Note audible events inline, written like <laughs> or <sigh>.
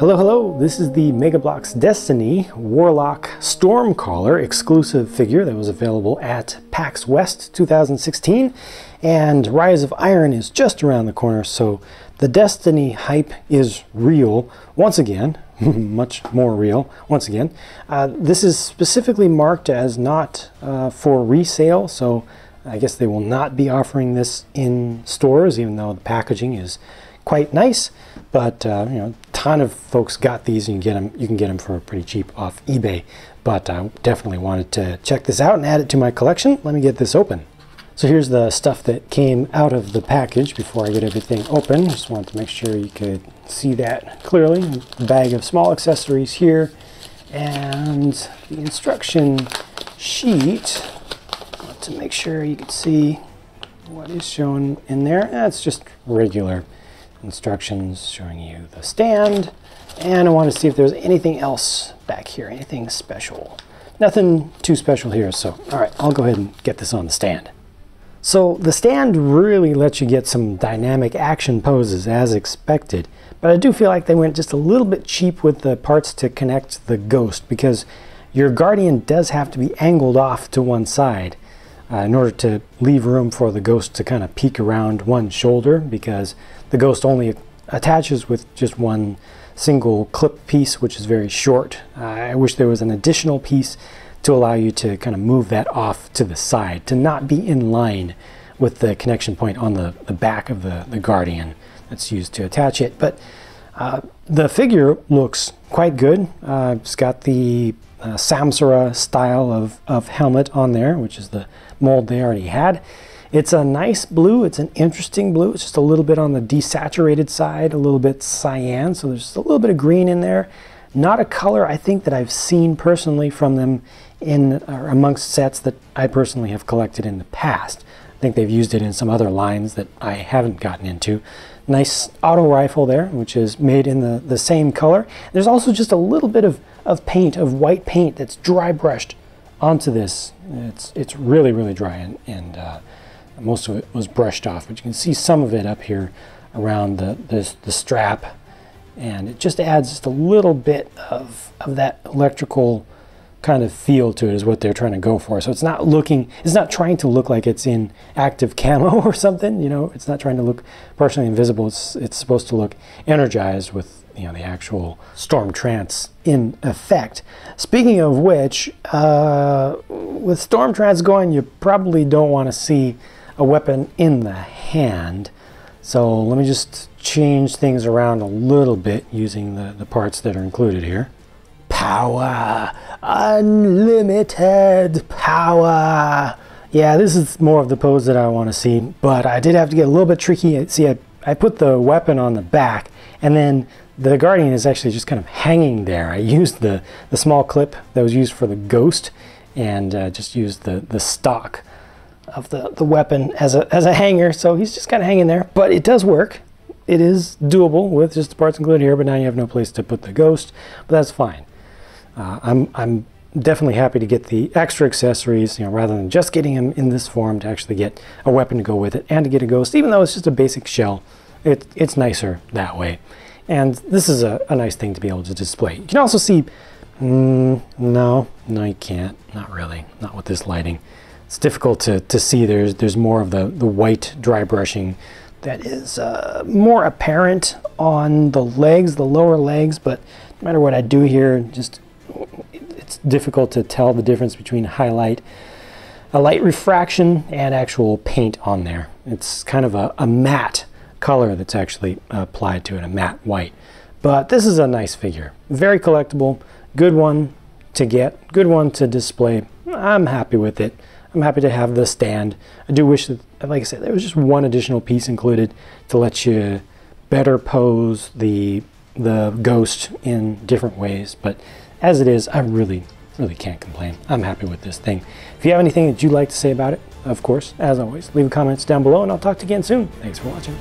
Hello, hello, this is the Mega Bloks Destiny Warlock Stormcaller exclusive figure that was available at PAX West 2016. And Rise of Iron is just around the corner, so the Destiny hype is real once again, <laughs> much more real once again. Uh, this is specifically marked as not uh, for resale, so I guess they will not be offering this in stores, even though the packaging is quite nice. But uh, you know, ton of folks got these. And you can get them you can get them for pretty cheap off eBay but I definitely wanted to check this out and add it to my collection. Let me get this open. So here's the stuff that came out of the package before I get everything open. Just wanted to make sure you could see that clearly. A bag of small accessories here and the instruction sheet. To make sure you can see what is shown in there. That's just regular instructions showing you the stand. And I want to see if there's anything else back here, anything special. Nothing too special here, so all right, I'll go ahead and get this on the stand. So the stand really lets you get some dynamic action poses as expected, but I do feel like they went just a little bit cheap with the parts to connect the ghost because your Guardian does have to be angled off to one side uh, in order to leave room for the ghost to kind of peek around one shoulder because the ghost only attaches with just one single clip piece, which is very short. Uh, I wish there was an additional piece to allow you to kind of move that off to the side, to not be in line with the connection point on the, the back of the, the Guardian that's used to attach it. But uh, the figure looks quite good. Uh, it's got the uh, Samsara style of, of helmet on there, which is the mold they already had. It's a nice blue. It's an interesting blue. It's just a little bit on the desaturated side, a little bit cyan. So there's a little bit of green in there. Not a color I think that I've seen personally from them in or amongst sets that I personally have collected in the past. I think they've used it in some other lines that I haven't gotten into. Nice auto rifle there, which is made in the, the same color. There's also just a little bit of, of paint, of white paint that's dry brushed onto this. It's, it's really, really dry and, and uh, most of it was brushed off, but you can see some of it up here around the, the, the strap. And it just adds just a little bit of, of that electrical kind of feel to it is what they're trying to go for. So it's not looking, it's not trying to look like it's in active camo <laughs> or something, you know, it's not trying to look partially invisible. It's, it's supposed to look energized with, you know, the actual Stormtrance in effect. Speaking of which, uh, with Stormtrance going, you probably don't want to see a weapon in the hand. So let me just change things around a little bit using the, the parts that are included here. Power! Unlimited power! Yeah, this is more of the pose that I want to see, but I did have to get a little bit tricky. See, I, I put the weapon on the back, and then the Guardian is actually just kind of hanging there. I used the, the small clip that was used for the Ghost, and uh, just used the, the stock of the, the weapon as a, as a hanger. So he's just kind of hanging there, but it does work. It is doable with just the parts included here, but now you have no place to put the ghost, but that's fine. Uh, I'm, I'm definitely happy to get the extra accessories, you know, rather than just getting them in this form to actually get a weapon to go with it and to get a ghost, even though it's just a basic shell. It, it's nicer that way. And this is a, a nice thing to be able to display. You can also see, mm, no, no you can't, not really, not with this lighting it's difficult to, to see. There's there's more of the, the white dry brushing that is uh, more apparent on the legs, the lower legs, but no matter what I do here, just difficult to tell the difference between highlight, a light refraction, and actual paint on there. It's kind of a, a matte color that's actually applied to it, a matte white. But this is a nice figure. Very collectible, good one to get, good one to display. I'm happy with it. I'm happy to have the stand. I do wish that, like I said, there was just one additional piece included to let you better pose the the ghost in different ways. But as it is, I really, really can't complain. I'm happy with this thing. If you have anything that you'd like to say about it, of course, as always, leave comments down below and I'll talk to you again soon. Thanks for watching.